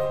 あっ。